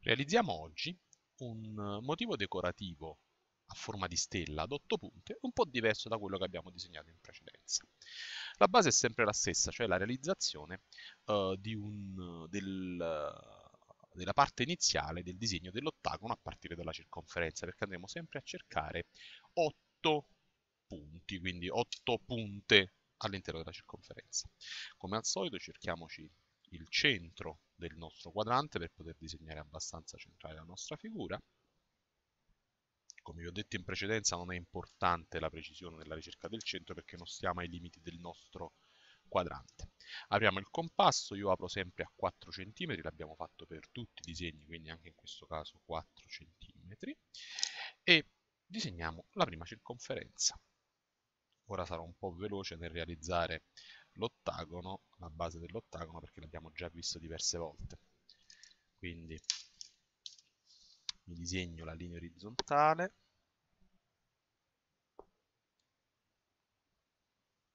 Realizziamo oggi un motivo decorativo a forma di stella ad 8 punte, un po' diverso da quello che abbiamo disegnato in precedenza. La base è sempre la stessa, cioè la realizzazione uh, un, del, della parte iniziale del disegno dell'ottagono a partire dalla circonferenza, perché andremo sempre a cercare 8 punti, quindi 8 punte all'interno della circonferenza. Come al solito cerchiamoci il centro del nostro quadrante per poter disegnare abbastanza centrale la nostra figura. Come vi ho detto in precedenza non è importante la precisione nella ricerca del centro perché non stiamo ai limiti del nostro quadrante. Apriamo il compasso, io apro sempre a 4 cm, l'abbiamo fatto per tutti i disegni, quindi anche in questo caso 4 cm, e disegniamo la prima circonferenza. Ora sarò un po' veloce nel realizzare l'ottagono, la base dell'ottagono, perché l'abbiamo già visto diverse volte. Quindi mi disegno la linea orizzontale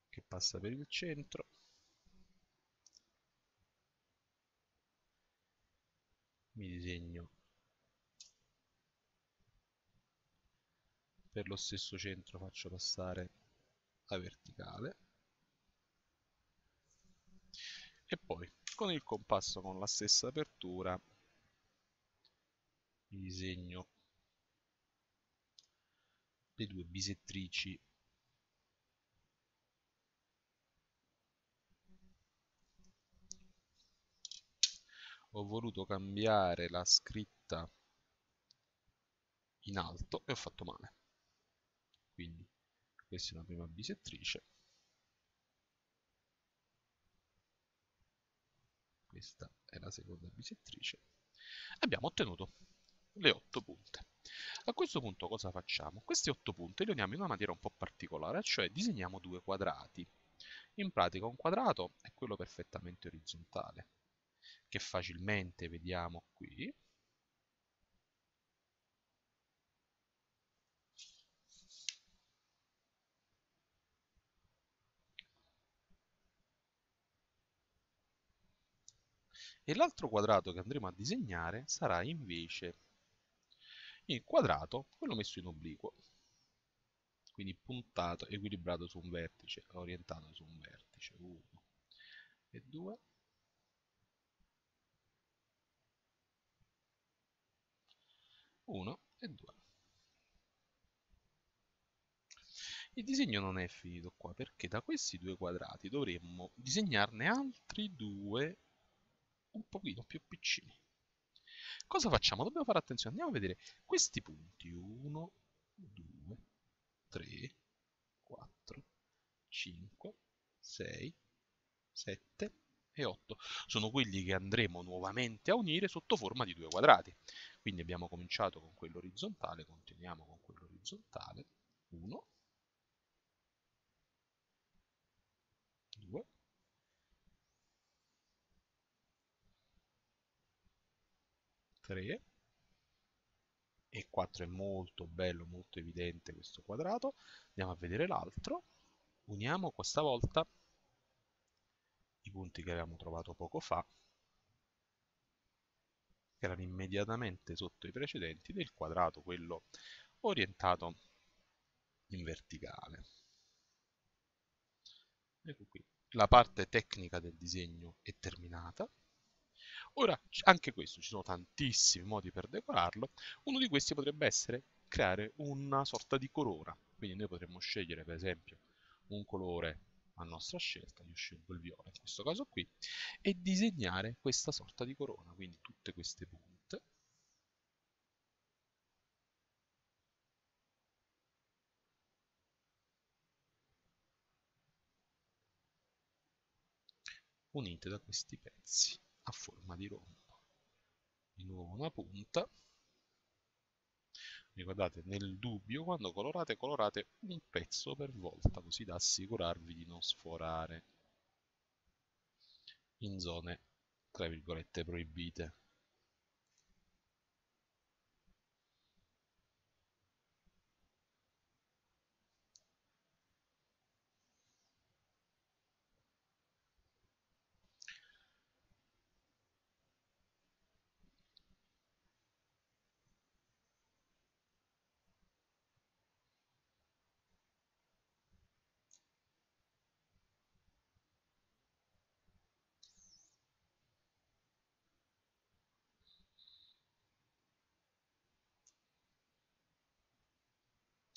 che passa per il centro. Mi disegno per lo stesso centro faccio passare la verticale e poi con il compasso con la stessa apertura disegno. Le due bisettrici. Ho voluto cambiare la scritta in alto e ho fatto male. Quindi questa è una prima bisettrice questa è la seconda bisettrice, abbiamo ottenuto le 8 punte. A questo punto cosa facciamo? Questi 8 punte li uniamo in una maniera un po' particolare, cioè disegniamo due quadrati. In pratica un quadrato è quello perfettamente orizzontale, che facilmente vediamo qui, e l'altro quadrato che andremo a disegnare sarà invece il quadrato, quello messo in obliquo, quindi puntato, equilibrato su un vertice, orientato su un vertice, 1 e 2, 1 e 2. Il disegno non è finito qua perché da questi due quadrati dovremmo disegnarne altri due un pochino più piccini. Cosa facciamo? Dobbiamo fare attenzione, andiamo a vedere questi punti. 1, 2, 3, 4, 5, 6, 7 e 8. Sono quelli che andremo nuovamente a unire sotto forma di due quadrati. Quindi abbiamo cominciato con quello orizzontale, continuiamo con quello orizzontale. 1, 2, 3 e 4 è molto bello, molto evidente questo quadrato. Andiamo a vedere l'altro. Uniamo questa volta i punti che avevamo trovato poco fa, che erano immediatamente sotto i precedenti del quadrato, quello orientato in verticale. Ecco qui. La parte tecnica del disegno è terminata. Ora, anche questo, ci sono tantissimi modi per decorarlo. Uno di questi potrebbe essere creare una sorta di corona. Quindi noi potremmo scegliere, per esempio, un colore a nostra scelta, io scelgo il viola in questo caso qui, e disegnare questa sorta di corona, quindi tutte queste punte. unite da questi pezzi rombo. Di nuovo una punta. Ricordate, nel dubbio, quando colorate, colorate un pezzo per volta, così da assicurarvi di non sforare in zone, tra virgolette, proibite.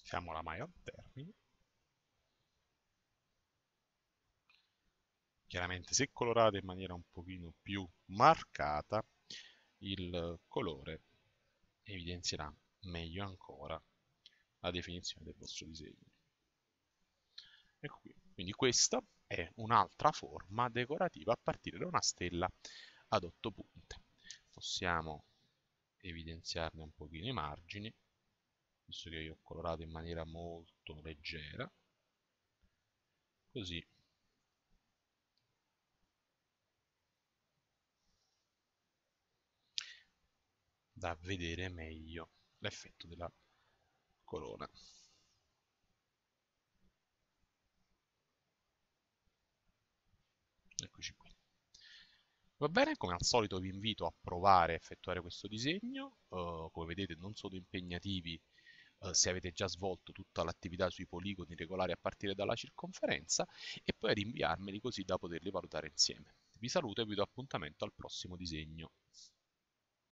Fiamo la maglia al termine. Chiaramente se colorate in maniera un pochino più marcata, il colore evidenzierà meglio ancora la definizione del vostro disegno. Ecco qui. Quindi questa è un'altra forma decorativa a partire da una stella ad otto punte. Possiamo evidenziarne un pochino i margini, visto che io ho colorato in maniera molto leggera, così da vedere meglio l'effetto della corona. Eccoci qui. Va bene, come al solito vi invito a provare a effettuare questo disegno, uh, come vedete non sono impegnativi uh, se avete già svolto tutta l'attività sui poligoni regolari a partire dalla circonferenza e poi ad inviarmeli così da poterli valutare insieme. Vi saluto e vi do appuntamento al prossimo disegno.